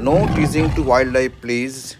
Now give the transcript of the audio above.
No teasing to wildlife, please.